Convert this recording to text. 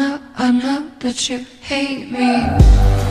know, I know that you hate me.